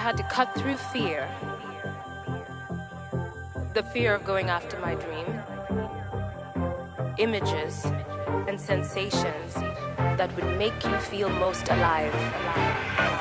had to cut through fear. The fear of going after my dream. Images and sensations that would make you feel most alive. I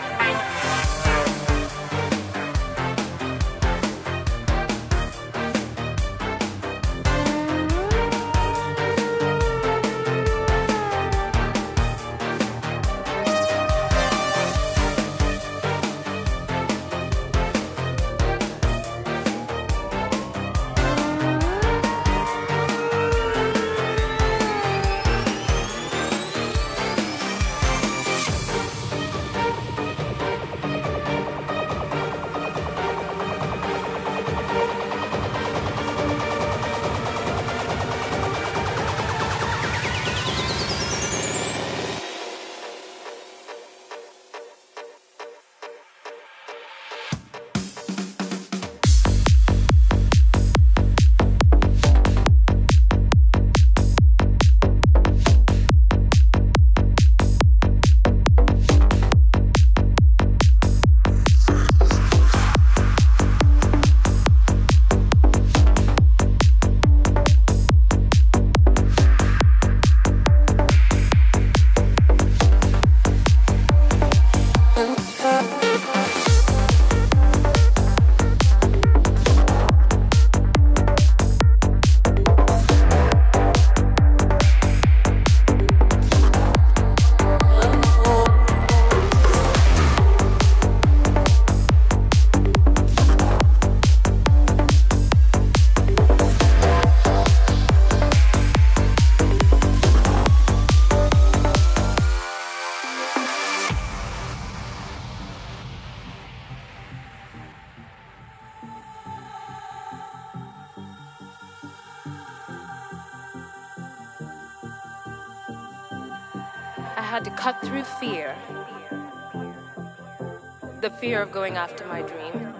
fear of going after my dream.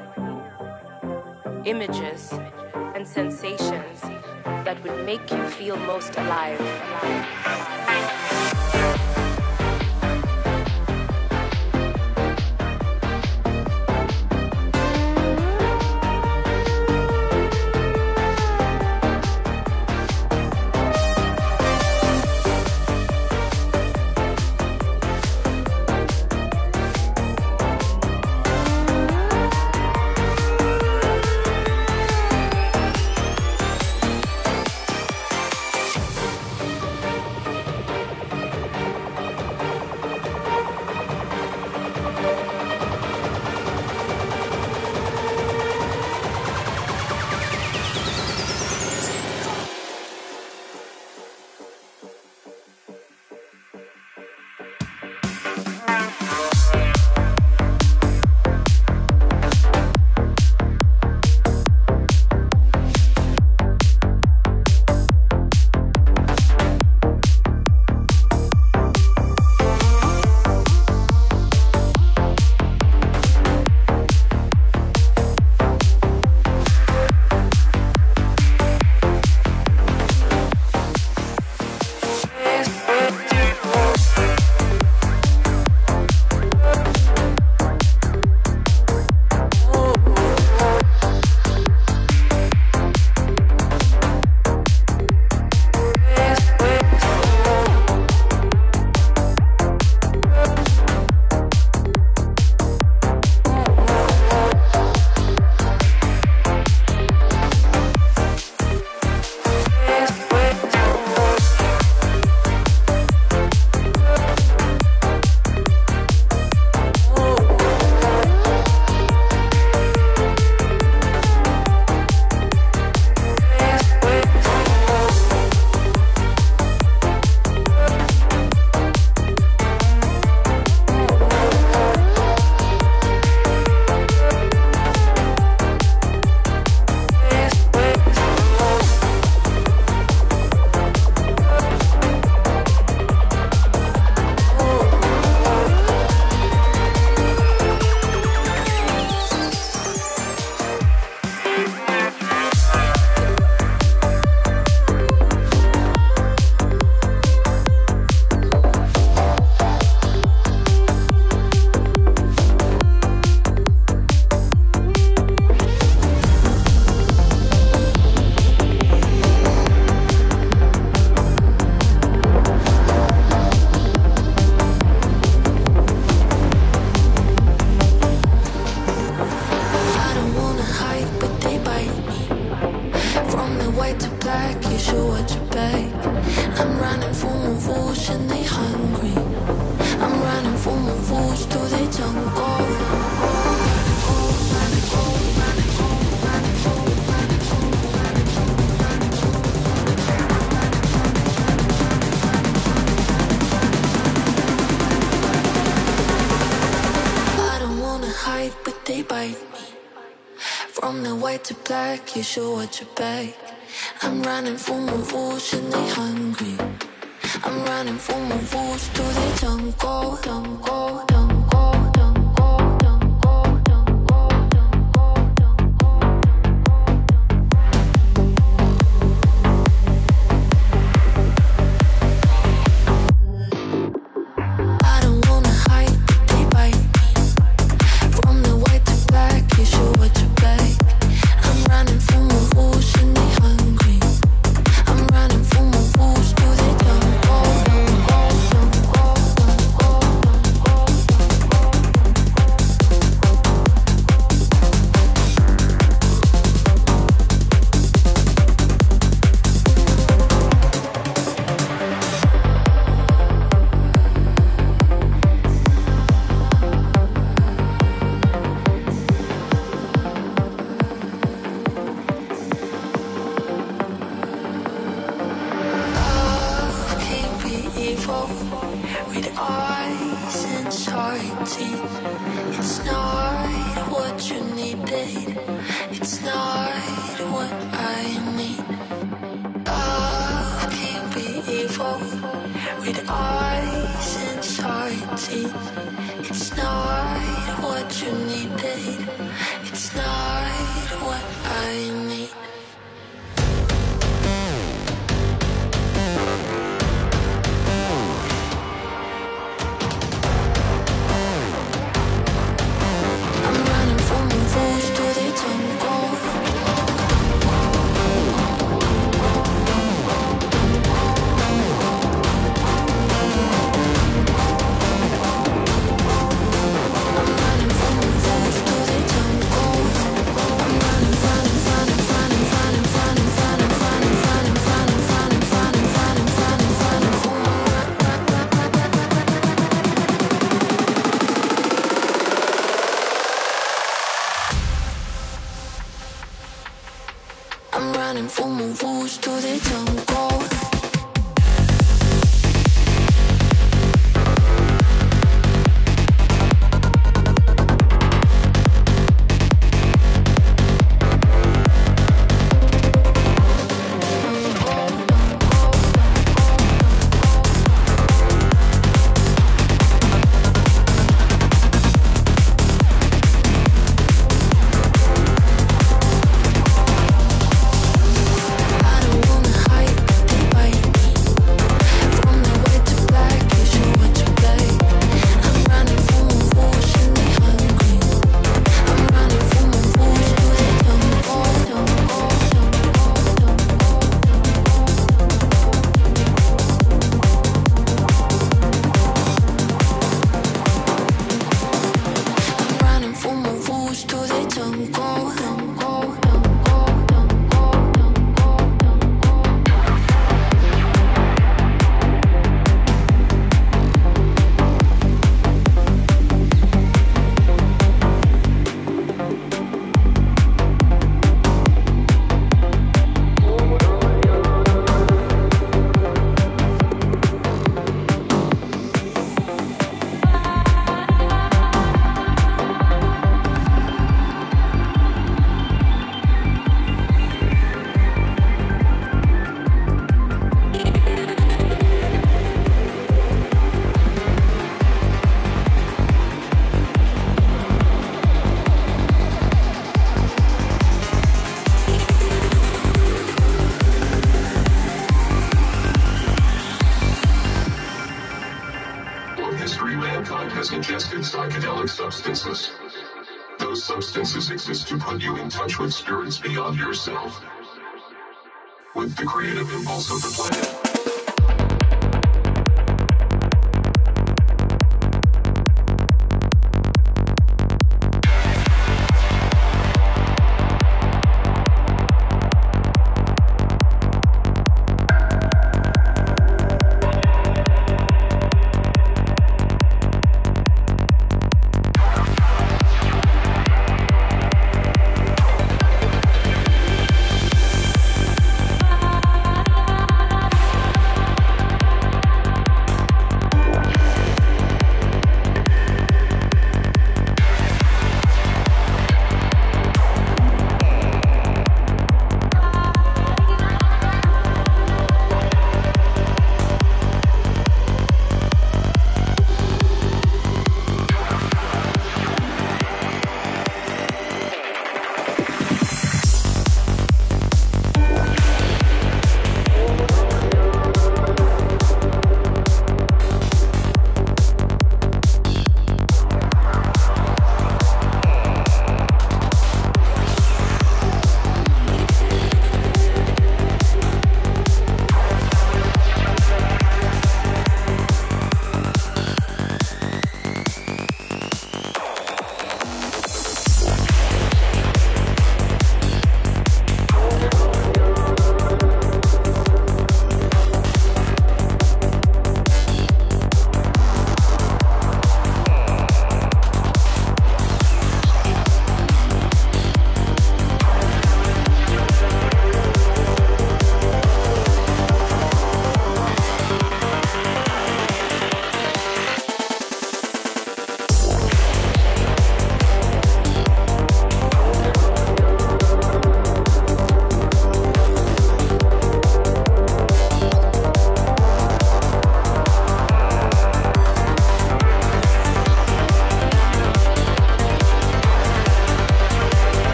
Images you should watch your back. I'm running for my wolves and they hungry. I'm running for my wolves to the jungle, jungle. Beyond yourself. With the creative impulse of the planet.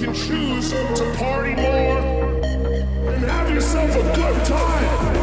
can choose to party more and have yourself a good time.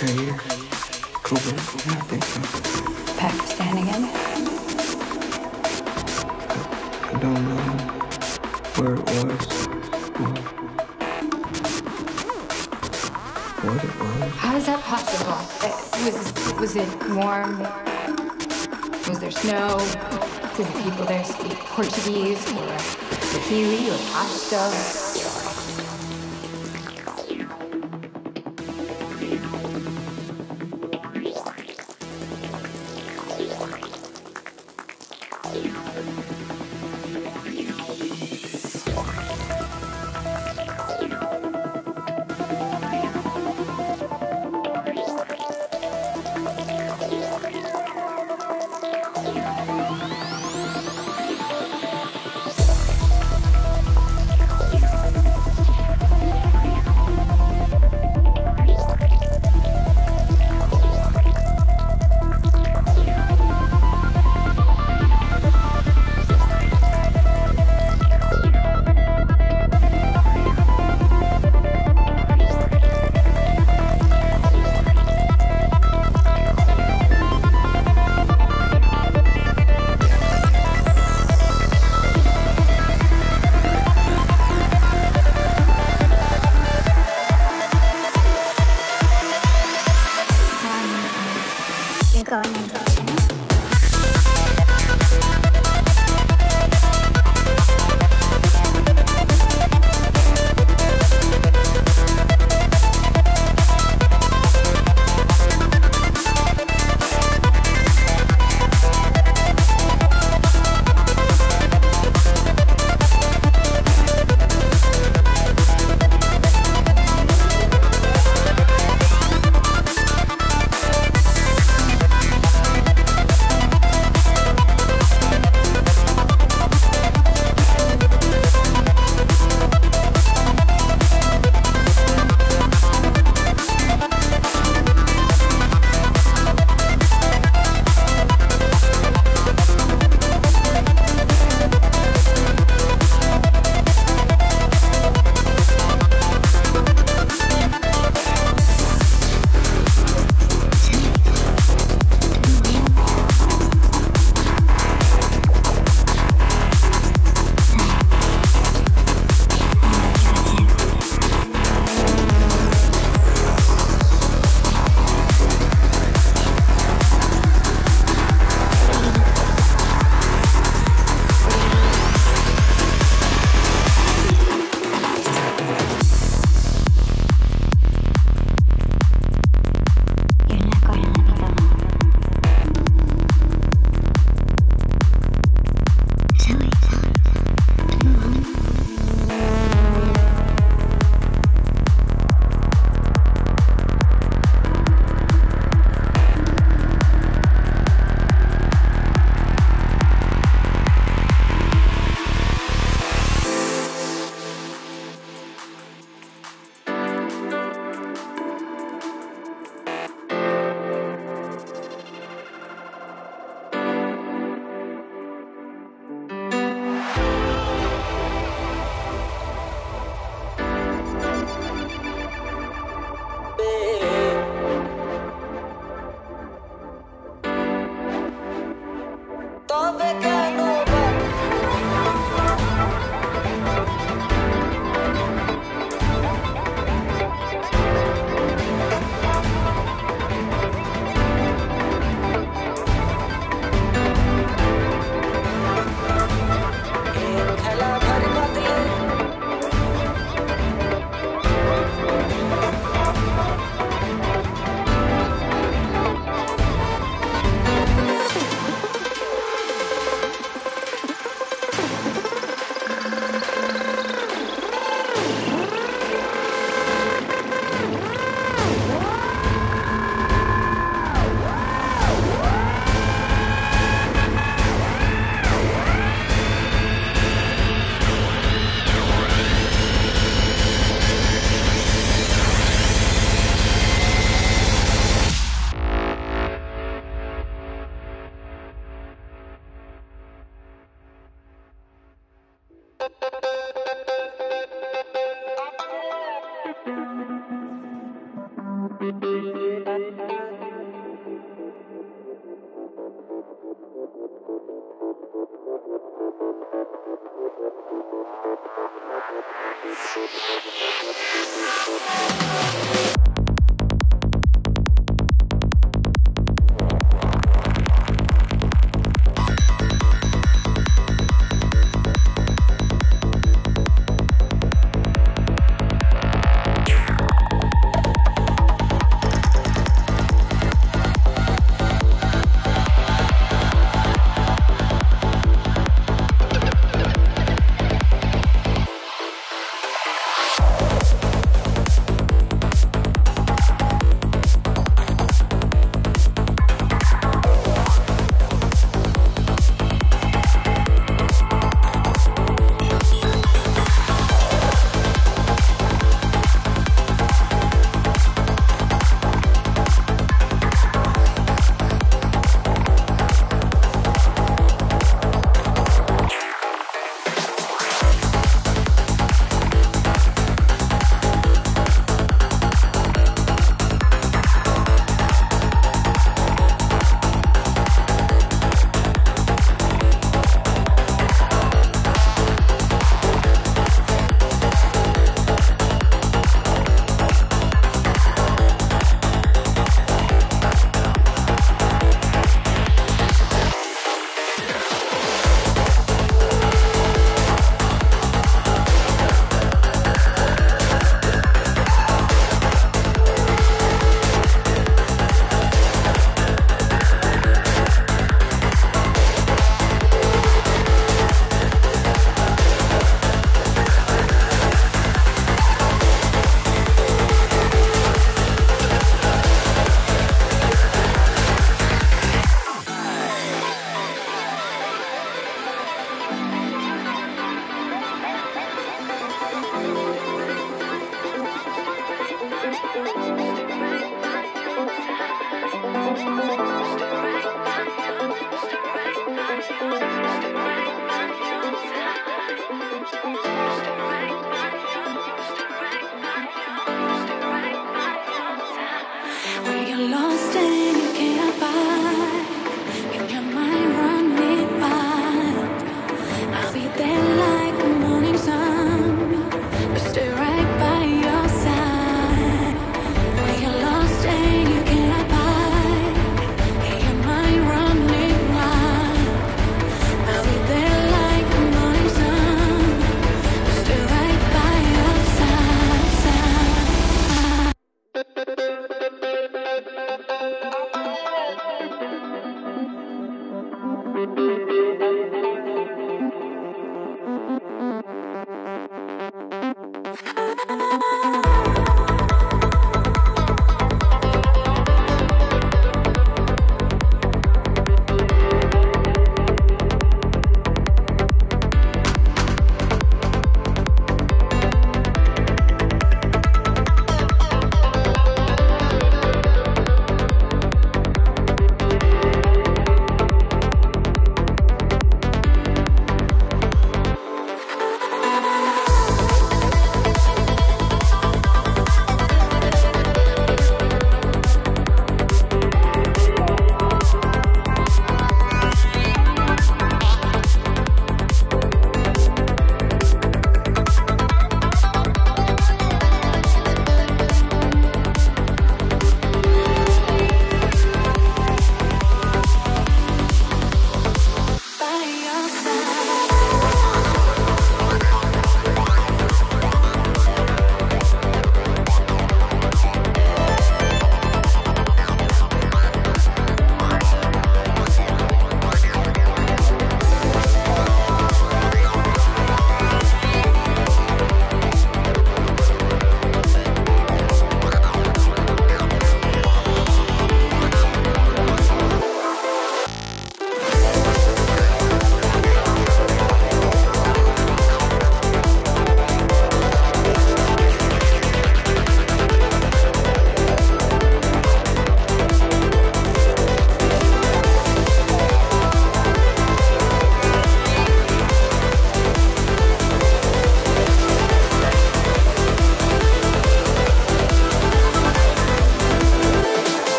Yeah. Cool, I think so. Pakistan again? I, I don't know where it was. What it was. How is that possible? Uh, was was it warm? Was there snow? Did the people there speak Portuguese or Swahili or Pashto?